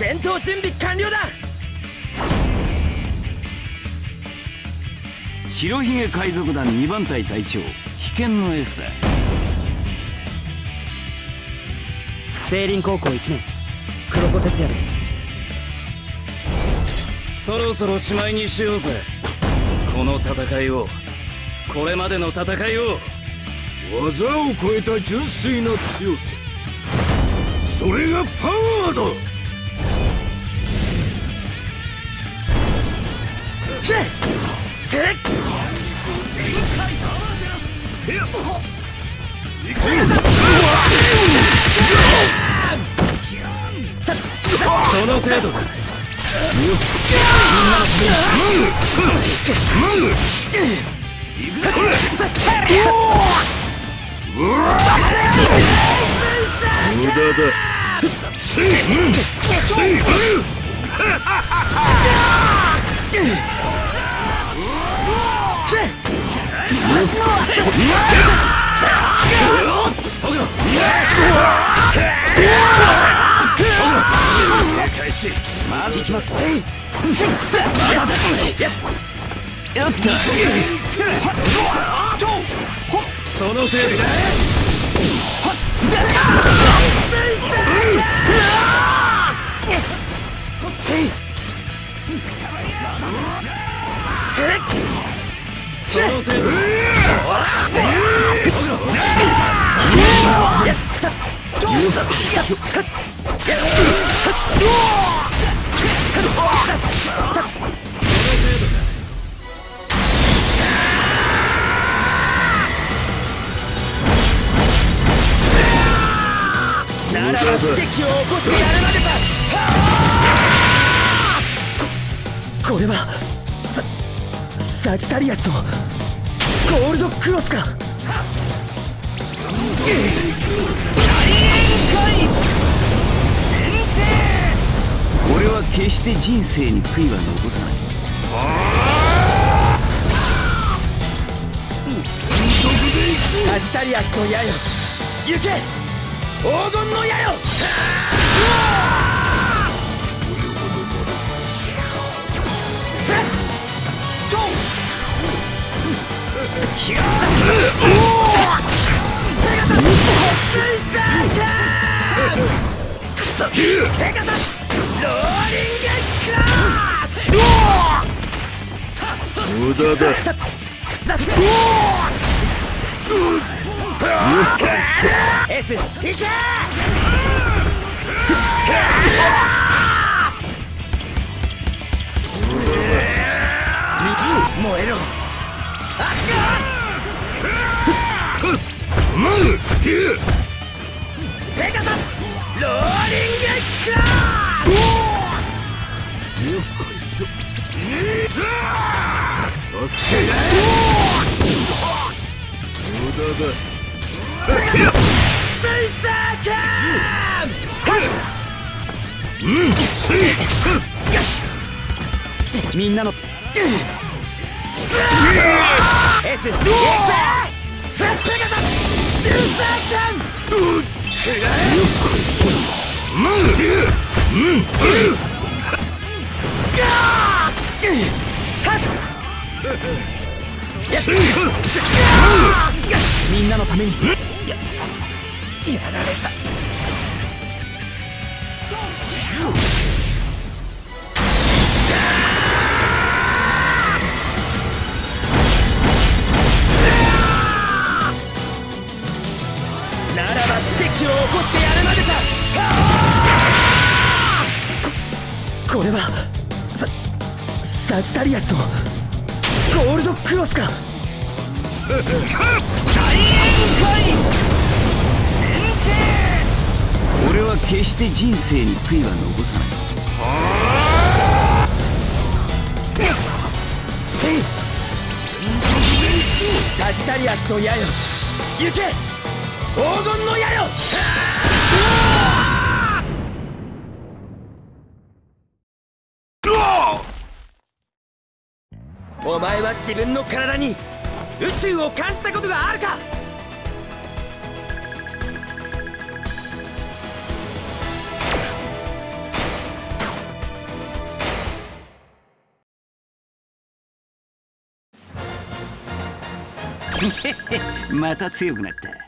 戦闘準備完了だ。白ひげ海賊団2番隊隊長危険のエースだ。聖林高校1年黒子哲也です。そろそろしまいにしようぜ。この戦いをこれまでの戦いを。技を超えた純粋な強さ。それがパワーだその程度だ無駄だせいうんせいうん行きますやったその程その程度だこしてやるまでだこれはササジタリアスとゴールドクロスか。俺は決して人生に悔いは残さない。サジタリアスの矢よ。行け。黄金の矢よ。無駄だ。エース行け燃えろペみんなの。エース行くぜスペガサス流星キャンみんなのためにややられたならば奇跡を起こしてやるまでさここれはササジタリアスとゴールドクロスか。俺は決して人生に悔いは残さない。サジタリアスの矢よ。行け。黄金の矢よお前は自分の体に宇宙を感じたことがあるか？また強くなった。